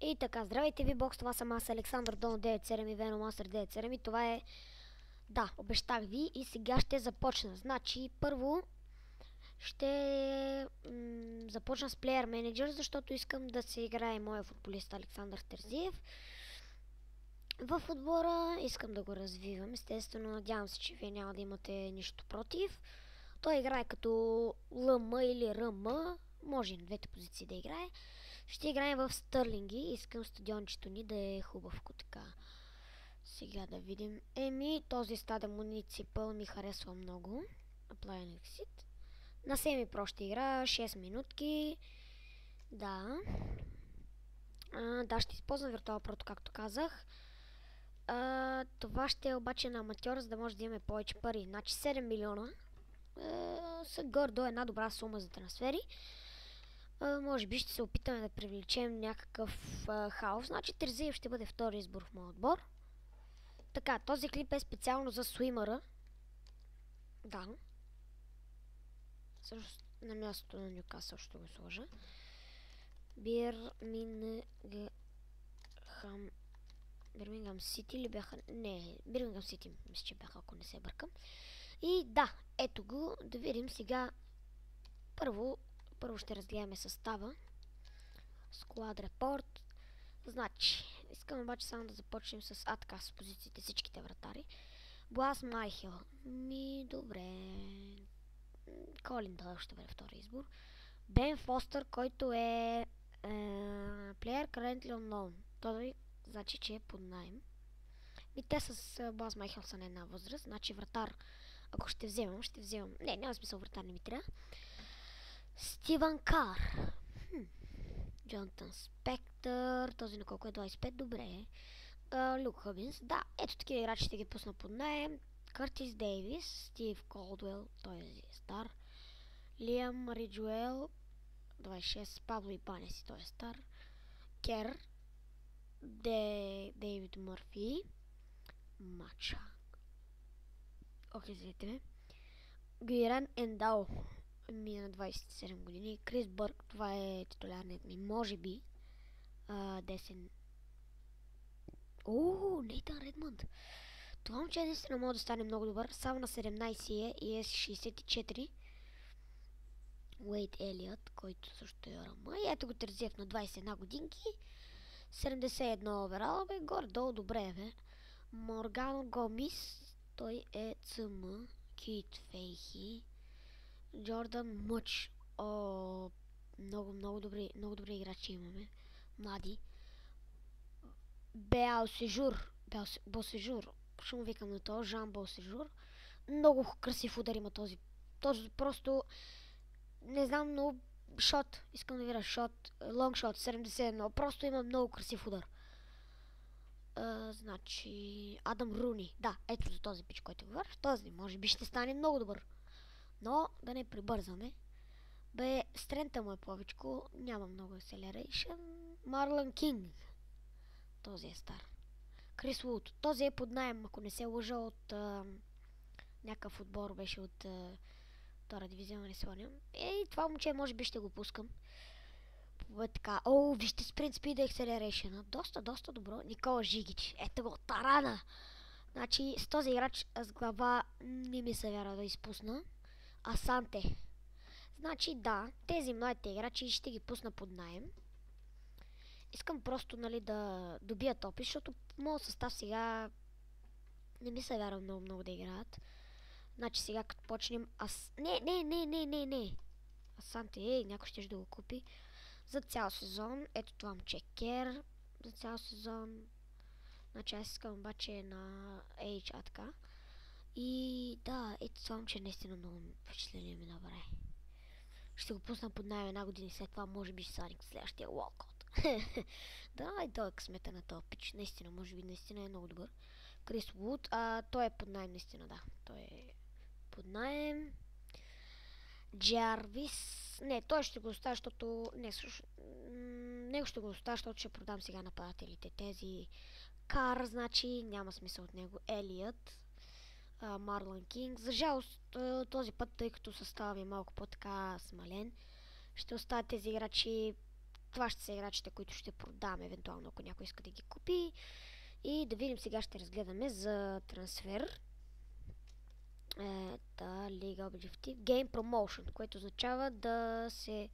И така, здравейте ви, бокс, това съм аз, Александър Дон 97 и Веномастър 97 и това е... Да, обещах ви и сега ще започна. Значи, първо ще започна с Player Manager, защото искам да се играе моя футболист Александър Терзиев. В отбора искам да го развивам. Естествено, надявам се, че вие няма да имате нищо против. Той играе като ЛМ или РМ. Може и на двете позиции да играе. Ще играем в Стърлинги. Искам стадиончето ни да е хубавко така. Сега да видим. Еми, този стаден муниципъл ми харесва много. Apply and Exit. На Семи Про ще игра 6 минутки. Да. А, да, ще използвам виртуал прото, както казах. А, това ще е обаче на аматьор, за да може да имаме повече пари. Значи 7 милиона а, са гордо една добра сума за трансфери. А, може би ще се опитаме да привлечем някакъв а, хаос. Значи Терзиев ще бъде втори избор в моят отбор. Така, този клип е специално за свимъра. Да. Също на мястото на Нюкасъл ще го сложа. Бир Мингхам Бирмингам Сити ли бяха? Не, Бирмингам Сити мисля, че бяха, ако не се бъркам. И да, ето го, да видим сега. Първо, първо ще разгледаме състава. Склад репорт. Значи, искам обаче само да започнем с атка с позициите всичките вратари. Блас Майхел. Ми, добре. Колин Дъл ще бъде втори избор. Бен Фостър, който е плеер currently unknown. Той значи, че е под найем. И те с Блас Майхел са на една възраст. Значи вратар, ако ще вземам, ще вземам. Не, няма смисъл вратар не ми трябва. Стивън Кар. Хм. Джонатан Спектър. Този на колко е 25. Добре. Люк Хъбинс. Да, ето такива играчи ще ги пусна под найем. Къртис Дейвис. Стив Колдуел. Той е стар. Лиам Риджуел. 26. Пабло Ипанеси. Той е стар. Кер. Де... Дейвид Мърфи. Мача. Окей, извините ме. Гиран Ендао ми е на 27 години. Крис Бърк, това е титулярният ми, може би, а, десен. О, Нейтан Редмонд. Това момче наистина може да стане много добър. Само на 17 е и е 64. Уейт Елиот, който също е рама. И ето го Терзиев на 21 годинки. 71 оверал, бе, горе-долу добре, бе. Моргано Гомис, той е ЦМ. Кит Фейхи. Джордан Мъч. О, много, много добри, много добри играчи имаме. Млади. Беал Сежур. Босежур. Ще му викам на това. Жан Босежур. Много красив удар има този. Този просто... Не знам, но шот. Искам да видя шот. Лонг шот. 71. Просто има много красив удар. Uh, значи... Адам Руни. Да, ето за този пич, който говориш. Този може би ще стане много добър. Но да не прибързаме. Бе, стрента му е повечко. Няма много acceleration. Марлан Кинг. Този е стар. Крис Вуд. Този е под найем, ако не се лъжа от а, някакъв отбор, беше от втора дивизия, не се лъням. Ей, това момче може би ще го пускам. Е така. О, вижте спринт спид acceleration. Доста, доста добро. Никола Жигич. Ето го, тарана! Значи, с този играч с глава не ми се вяра да изпусна. Асанте. Значи да, тези младите играчи ще ги пусна под найем. Искам просто нали, да добият опит, защото моят състав сега не ми се вярва много много да играят. Значи сега като почнем... Ас... Не, не, не, не, не, не. Асанте, ей, някой ще да го купи. За цял сезон. Ето това момче Кер. За цял сезон. Значи аз искам обаче на HA така. И да, ето това момче наистина много впечатление ми направи. Ще го пусна под найем една година и след това може би ще садим следващия локот. да, и той е късмета на този пич. Наистина, може би наистина е много добър. Крис Вуд, а той е под найем наистина, да. Той е под найем. Джарвис. Не, той ще го оставя, защото... Не, също... Него ще го оставя, защото ще продам сега нападателите. Тези Кар, значи, няма смисъл от него. Елият. Марлон Кинг. За жалост, този път, тъй като състава е малко по-така смален, ще оставя тези играчи това ще са играчите, които ще продам, евентуално, ако някой иска да ги купи. И да видим, сега ще разгледаме за трансфер. Ета, Liga Objective Game Promotion, което означава да се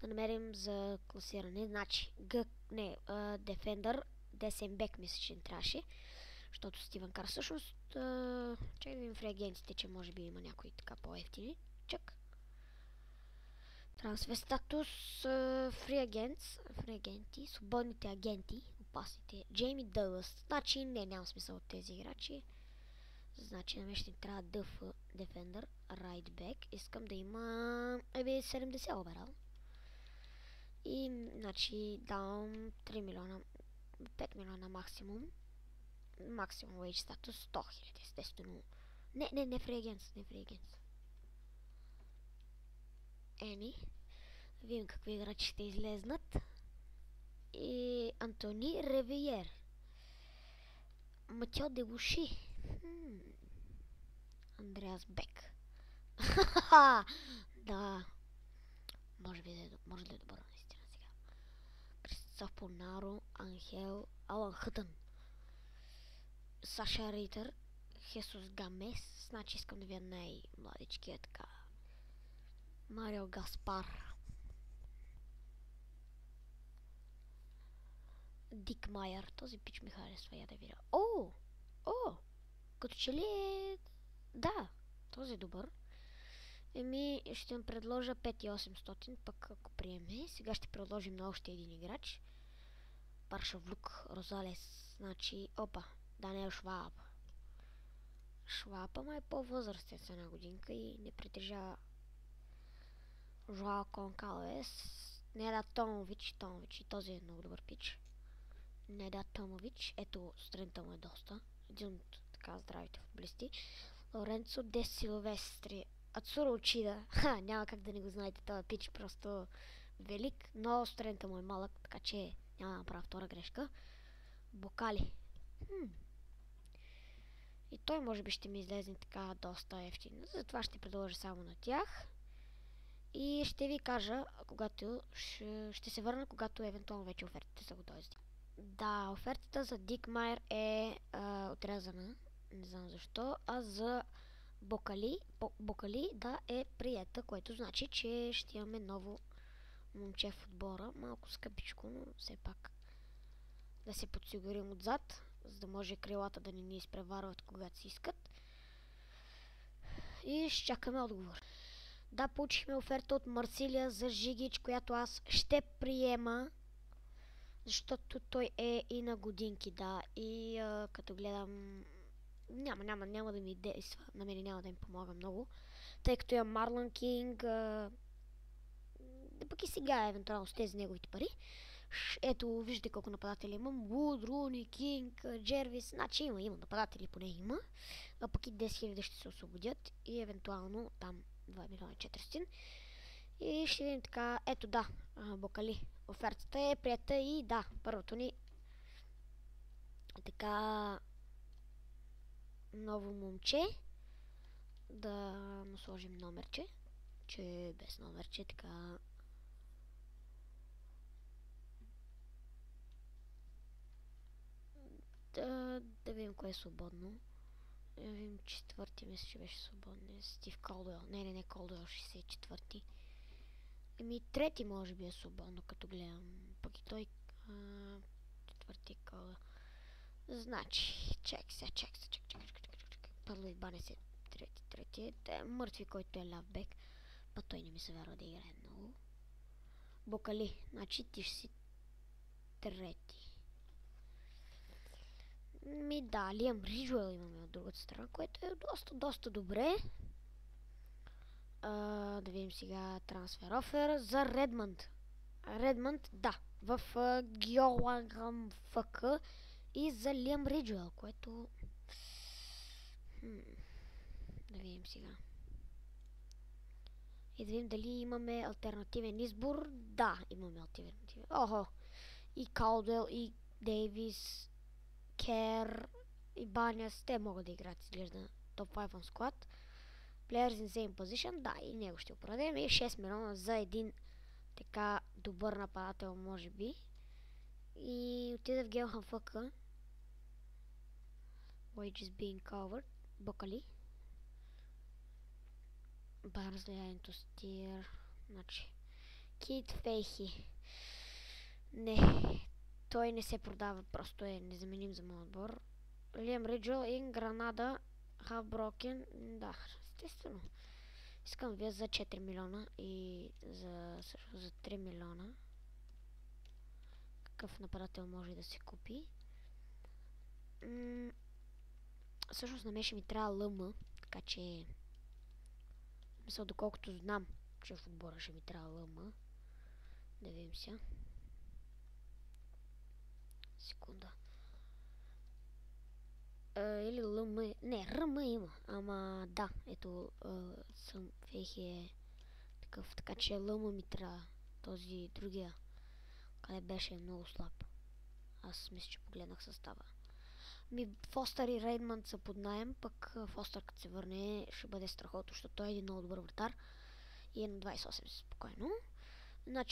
да намерим за класиране. Значи, Г, не, uh, Defender, Десенбек мисля, че не трябваше. Защото Стивен Кар всъщност, uh, че видим в реагентите, че може би има някои така по-ефтини. Чак. Трансфер статус, фри агентс, фри агенти, свободните агенти, опасните. Джейми Дълъс. Значи не, няма смисъл от тези играчи. Значи на ще трябва дъф Defender, Right Back. Искам да има еби 70 оберал. И значи давам 3 милиона, 5 милиона максимум. Максимум wage статус 100 хиляди, естествено. Не, не, не agents, не free agents. Еми, видим какви играчи ще излезнат. И Антони Ревиер. Матьо Дебуши. Андреас Бек. да. Може би да е, може да е добър наистина сега. Кристоф Понаро, Анхел, Алан Хътън. Саша Ритър, Хесус Гамес. Значи искам да видя най-младичкият така. Марио Гаспар. Дик Майер. Този пич ми харесва. Я да видя. О! О! Като че ли е... Да, този е добър. Еми, ще им предложа 5800, пък ако приеме. Сега ще предложим на още един играч. Паршавлук, Розалес. Значи, опа, Даниел Шваб. Шваб, ама е по-възрастен с една годинка и не притежава Жоао Конкалес. Не да Томович, Томович и този е много добър пич. Не да Томович, ето страната му е доста. Един от така здравите футболисти. Лоренцо Де Силвестри. Ацура Очида. Ха, няма как да не го знаете, този пич просто велик, но страната му е малък, така че няма да направя втора грешка. Бокали. Хм. И той може би ще ми излезе така доста ефтин. Затова ще предложа само на тях. И ще ви кажа, когато ще, ще се върна, когато евентуално вече офертите са готови. Да, офертата за Дик Майер е а, отрязана, не знам защо, а за Бокали, Бокали, да, е приета, което значи, че ще имаме ново момче в отбора. Малко скъпичко, но все пак да се подсигурим отзад, за да може крилата да не ни изпреварват, когато си искат. И ще чакаме отговор. Да, получихме оферта от Марсилия за Жигич, която аз ще приема. Защото той е и на годинки, да. И а, като гледам... Няма, няма, няма да ми действа. На мен няма да им помага много. Тъй като имам Марлан Кинг. А... Да пък и сега, евентуално, с тези неговите пари. Ето, виждате колко нападатели имам. Вуд, Руни, Кинг, Джервис. Значи има, има нападатели, поне има. А пък и 10 000 ще се освободят. И евентуално там 2 милиона 400. И ще видим така, ето да, Бокали. Офертата е прията и да, първото ни така ново момче. Да му сложим номерче, че без номерче така да, да видим кое е свободно. Я видим четвърти, мисля, че беше свободен. Стив Колдуел. Не, не, не, Колдуел, 64-ти. Еми, трети може би е свободно, като гледам. Пък и той а, четвърти Колдуел. Значи, чек се, чек се, чек, чек, чек, чек, чек. Първо избане се трети, трети. Те, мъртви, който е лавбек. Па той не ми се вярва да играе много. Бокали, значи ти ще си трети. Ми да, Лиам Риджуел имаме от другата страна, което е доста, доста добре. А, да видим сега трансфер офер за Редмонд. Редмонд, да, в Геолаграм ФК и за Лиам Риджуел, което... Хм, да видим сега. И да видим дали имаме альтернативен избор. Да, имаме альтернативен. Охо! И Калдел, и Дейвис, Кер и Баняс, те могат да играят, изглежда топ 5 склад. Players in same position, да, и него ще оправдем. И 6 милиона за един така добър нападател, може би. И отида в Гелхам ФК. Wages being covered. Бокали. Барнсли, Айнто Стир. Значи. Кит Фейхи. Не. Той не се продава, просто е незаменим за моят отбор. Лиам Риджо и Гранада Broken. Да, естествено. Искам вие за 4 милиона и за, за 3 милиона. Какъв нападател може да се купи? М всъщност на мен ще ми трябва лъма, така че... Мисля, доколкото знам, че в отбора ще ми трябва лъма. Да видим сега. Секунда. А, или ЛМ... Не, РМ има. Ама да, ето а, съм фейхи е такъв. Така че ЛМ ми трябва. Този другия. Къде беше много слаб. Аз мисля, че погледнах състава. Ми Фостър и Рейдман са под найем, пък Фостър като се върне ще бъде страхотно, защото той е един много добър вратар и е на 28 спокойно.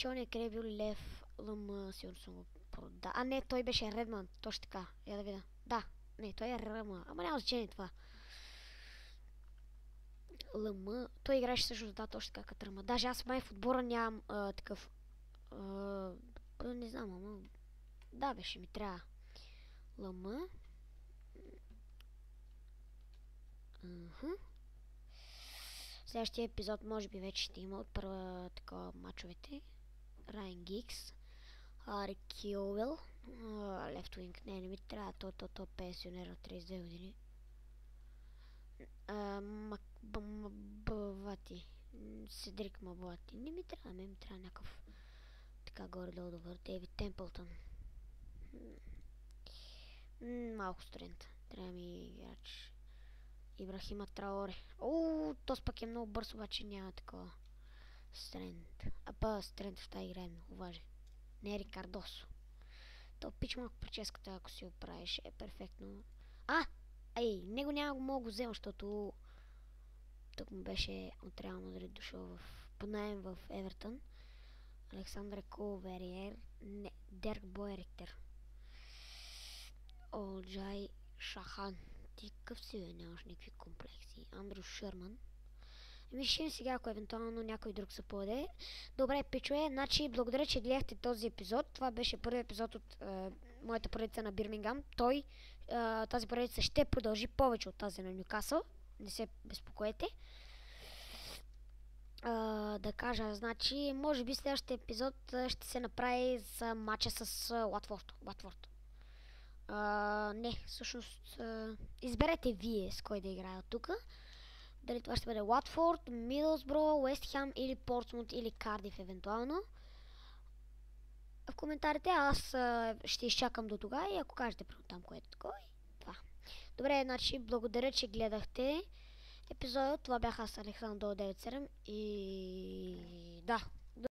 Он е кребил Лев, Лъм, сигурно съм го продал. А не, той беше Редман, точно така. Я да видя. Да, не, той е Ръма. Ама няма значение това. ЛМ. Той играеше също да, точно така като Ръма. Даже аз май в отбора нямам а, такъв... А, не знам, ама... Да, беше ми трябва. ЛМ. Uh-huh. Следващия епизод може би вече ще има от първа такова мачовете. Райан Гикс. Ари Килвел. Лефт. Не, не ми трябва. То, то, то пенсионер от 32 години. Бавати. Седрик Мабати. Не ми трябва. Не ми трябва някакъв така горе-долу добър. Дейвид Темплтън. Малко стрент. Трябва ми играч. Ибрахима Траоре. Ооо, то пък е много бърз, обаче няма такова. Стрент. А па, Стрент в тази игра е много важен. Не Рикардосо. То пич малко прическата, ако си оправиш, е перфектно. А! Ей, него няма го мога взема, защото тук му беше от Реал Мадрид дошъл в понаем в Евертън. Александър Колвериер, не, Дерк Бойректер. Олджай Шахан. Ти къв си бе, нямаш никакви комплекси. Андрю Шърман. Ще сега, ако евентуално някой друг се поде. Добре, пичове, значи благодаря, че гледахте този епизод. Това беше първи епизод от е, моята поредица на Бирмингам. Той, е, тази поредица ще продължи повече от тази на Нюкасъл. Не се безпокоете. Е, да кажа, значи, може би следващия епизод ще се направи за матча с Латворд. Латворд. не, всъщност, изберете вие с кой да играя тук. Дали това ще бъде Уатфорд, Мидълсбро, Уестхам или Портсмут или Кардив евентуално. В коментарите аз а, ще изчакам до тогава и ако кажете про там което такова това. Добре, значи благодаря, че гледахте епизода. Това бях аз Александър 97 и да,